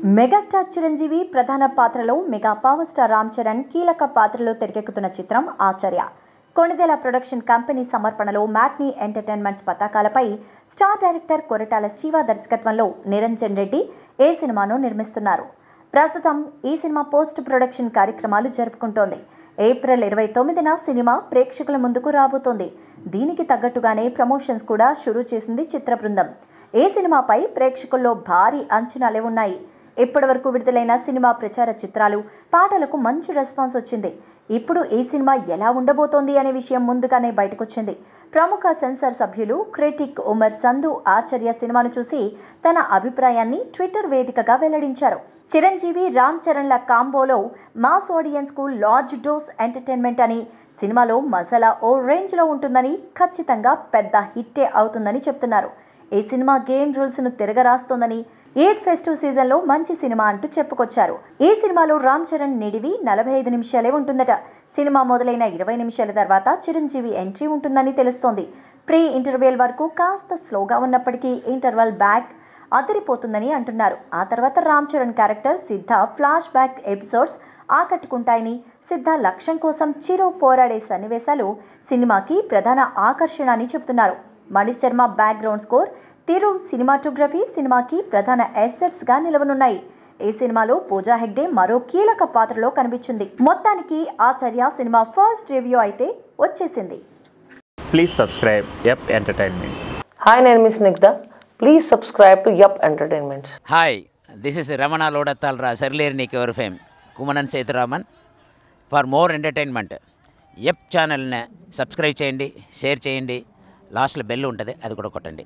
Megastar Chiranjeevi ప్రధాన పాత్రలో mega power star Ram Charan కీలక పాత్రలో తెరకెక్కుతున్న చిత్రం ఆచార్య కొణిదెల ప్రొడక్షన్ కంపెనీ సమర్పణలో మ్యాట్నీ ఎంటర్టైన్మెంట్స్ పతాకాలపై స్టార్ డైరెక్టర్ కొరటాల శివ దర్శకత్వంలో నిరంజన్ రెడ్డి ఏ సినిమాను నిర్మిస్తున్నారు. ప్రస్తుతం ఈ సినిమా పోస్ట్ ప్రొడక్షన్ కార్యక్రమాలు జరుపుకుంటోంది. ఏప్రిల్ ఇరవై తొమ్మిదిన సినిమా ప్రేక్షకుల ముందుకు రాబోతోంది. దీనికి తగ్గట్టుగానే ప్రమోషన్స్ కూడా షురూ చేసింది చిత్ర బృందం. ఏ సినిమాపై ప్రేక్షకుల్లో భారీ అంచనాలే ఉన్నాయి. ఇప్పటివరకు విడుదలైన సినిమా ప్రచార చిత్రాలు పాటలకు మంచి రెస్పాన్స్ వచ్చింది. ఇప్పుడు ఈ సినిమా ఎలా ఉండబోతోంది అనే విషయం ముందుగానే బయటకొచ్చింది. ప్రముఖ సెన్సార్ సభ్యులు క్రిటిక్ ఉమర్ సంధు ఆచార్య సినిమాను చూసి తన అభిప్రాయాన్ని ట్విట్టర్ వేదికగా వెల్లడించారు. చిరంజీవి రామ్ చరణ్ల కాంబోలో మాస్ ఆడియన్స్కు లార్జ్ డోస్ ఎంటర్టైన్మెంట్ అని సినిమాలో మసాలా ఓ రేంజ్లో ఉంటుందని ఖచ్చితంగా పెద్ద హిట్టే అవుతుందని చెప్తున్నారు. ఈ సినిమా గేమ్ రూల్స్ను తిరగరాస్తోందని ఈద్ ఫెస్టివ్ సీజన్లో మంచి సినిమా అంటూ చెప్పుకొచ్చారు. ఈ సినిమాలో రామ్ చరణ్ నిడివి నలభై ఐదు నిమిషాలే ఉంటుందట. సినిమా మొదలైన ఇరవై నిమిషాల తర్వాత చిరంజీవి ఎంట్రీ ఉంటుందని తెలుస్తోంది. ప్రీ ఇంటర్వెల్ వరకు కాస్త స్లోగా ఉన్నప్పటికీ ఇంటర్వల్ బ్యాక్ అదిరిపోతుందని అంటున్నారు. ఆ తర్వాత Ram Charan character Siddha flashback episodes ఆకట్టుకుంటాయని Siddha లక్ష్యం కోసం చిరు పోరాడే సన్నివేశాలు సినిమాకి ప్రధాన ఆకర్షణ అని చెబుతున్నారు. Manish Sharma background score Tirru cinematography సినిమాకి ప్రధాన ఎసెట్స్గా నిలవనున్నాయి. ఈ సినిమాలో పూజా హెగ్డే మరో కీలక పాత్రలో కనిపించింది. మొత్తానికి ఆచార్య సినిమా ఫస్ట్ రివ్యూ అయితే వచ్చేసింది. ప్లీజ్ సబ్స్క్రైబ్ ఎప్ ఎంటర్టైన్మెంట్స్ హాయ్ నేను miss Nigdha please subscribe to yup entertainments hi this is Ramana లోడత్తాల్రా Sarileru Neeku Evaru fame Kumanan Sethuraman for more entertainment ఎప్ ఛానల్ని సబ్స్క్రైబ్ చేయండి షేర్ చేయండి. లాస్ట్లో బెల్ ఉంటుంది అది కూడా కొట్టండి.